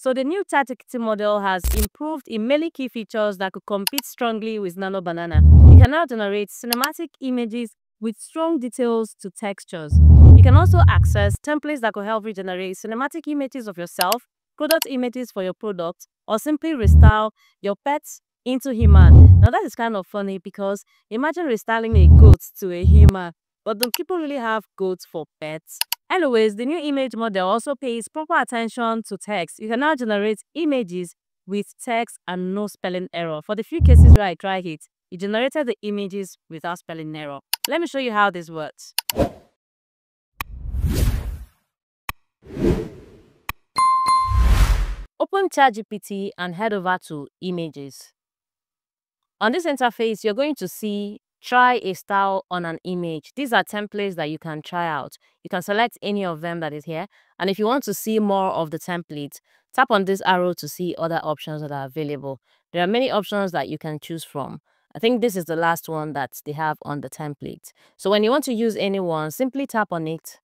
So the new ChatGPT model has improved in many key features that could compete strongly with Nano Banana. It can now generate cinematic images with strong details to textures. You can also access templates that could help you generate cinematic images of yourself, product images for your product, or simply restyle your pets into human. Now that is kind of funny because imagine restyling a goat to a human. But don't people really have goats for pets? Anyways, the new image model also pays proper attention to text. You can now generate images with text and no spelling error. For the few cases where I tried it, it generated the images without spelling error. Let me show you how this works. Open ChatGPT and head over to Images. On this interface, you're going to see Try a style on an image. These are templates that you can try out. You can select any of them that is here. And if you want to see more of the templates, tap on this arrow to see other options that are available. There are many options that you can choose from. I think this is the last one that they have on the template. So when you want to use any one, simply tap on it.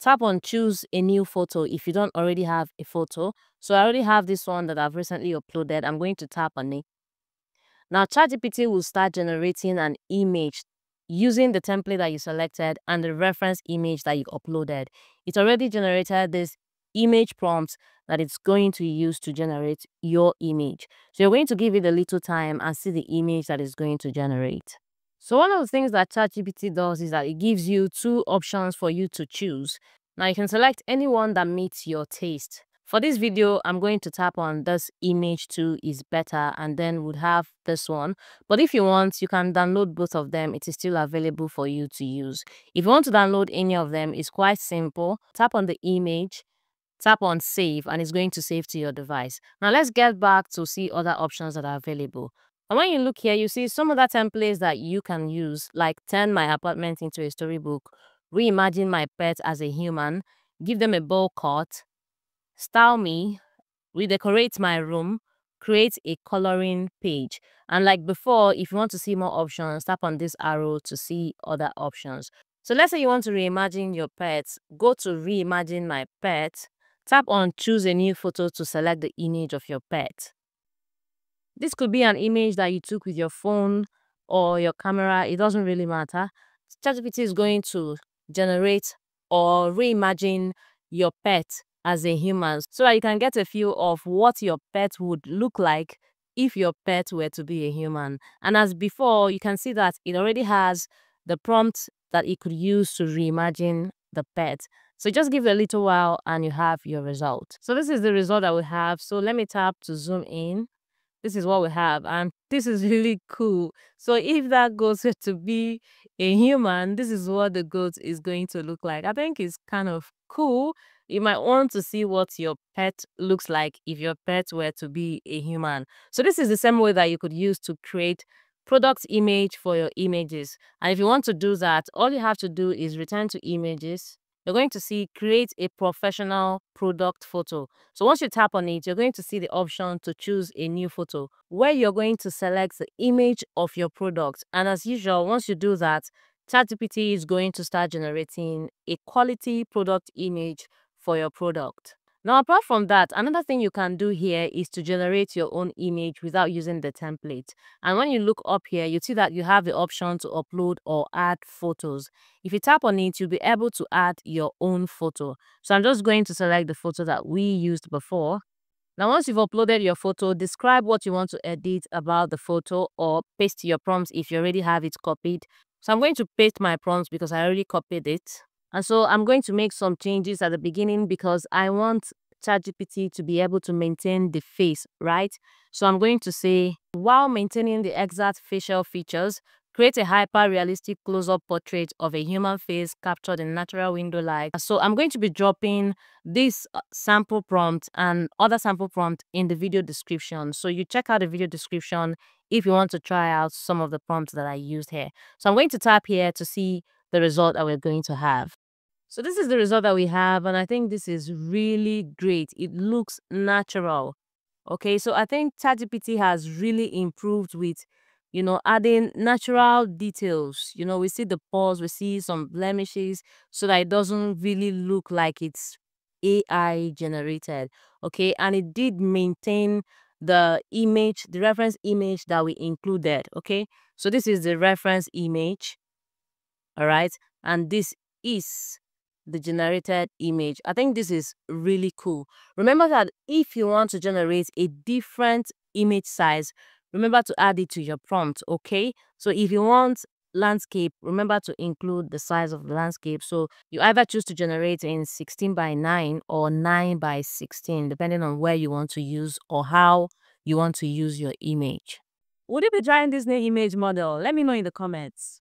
Tap on choose a new photo if you don't already have a photo. So I already have this one that I've recently uploaded. I'm going to tap on it. Now ChatGPT will start generating an image using the template that you selected and the reference image that you uploaded. It already generated this image prompt that it's going to use to generate your image. So you're going to give it a little time and see the image that it's going to generate. So one of the things that ChatGPT does is that it gives you two options for you to choose. Now you can select any one that meets your taste. For this video, I'm going to tap on this image two is better and then would have this one. But if you want, you can download both of them. It is still available for you to use. If you want to download any of them, it's quite simple. Tap on the image, tap on save and it's going to save to your device. Now let's get back to see other options that are available. And when you look here, you see some other templates that you can use like turn my apartment into a storybook, reimagine my pet as a human, give them a bowl cut, style me, redecorate my room, create a coloring page. And like before, if you want to see more options, tap on this arrow to see other options. So let's say you want to reimagine your pets. go to reimagine my pet, tap on choose a new photo to select the image of your pet. This could be an image that you took with your phone or your camera, it doesn't really matter. ChatGPT is going to generate or reimagine your pet as a human so that you can get a feel of what your pet would look like if your pet were to be a human. And as before, you can see that it already has the prompt that it could use to reimagine the pet. So just give it a little while and you have your result. So this is the result that we have. So let me tap to zoom in. This is what we have and this is really cool. So if that goat to be a human, this is what the goat is going to look like. I think it's kind of cool you might want to see what your pet looks like if your pet were to be a human. So this is the same way that you could use to create product image for your images. And if you want to do that, all you have to do is return to images. You're going to see create a professional product photo. So once you tap on it, you're going to see the option to choose a new photo where you're going to select the image of your product. And as usual, once you do that, ChatGPT is going to start generating a quality product image for your product. Now, apart from that, another thing you can do here is to generate your own image without using the template. And when you look up here, you see that you have the option to upload or add photos. If you tap on it, you'll be able to add your own photo. So I'm just going to select the photo that we used before. Now, once you've uploaded your photo, describe what you want to edit about the photo or paste your prompts if you already have it copied. So I'm going to paste my prompts because I already copied it. And so I'm going to make some changes at the beginning because I want ChatGPT to be able to maintain the face, right? So I'm going to say, while maintaining the exact facial features, create a hyper-realistic close-up portrait of a human face captured in natural window light. So I'm going to be dropping this uh, sample prompt and other sample prompt in the video description. So you check out the video description if you want to try out some of the prompts that I used here. So I'm going to tap here to see the result that we're going to have. So this is the result that we have and I think this is really great. It looks natural. Okay, so I think ChatGPT has really improved with, you know, adding natural details. You know, we see the pores, we see some blemishes so that it doesn't really look like it's AI generated. Okay, and it did maintain the image, the reference image that we included. Okay, so this is the reference image. All right, and this is the generated image. I think this is really cool. Remember that if you want to generate a different image size, remember to add it to your prompt, okay? So if you want landscape, remember to include the size of the landscape. So you either choose to generate in 16 by 9 or 9 by 16, depending on where you want to use or how you want to use your image. Would you be trying this new image model? Let me know in the comments.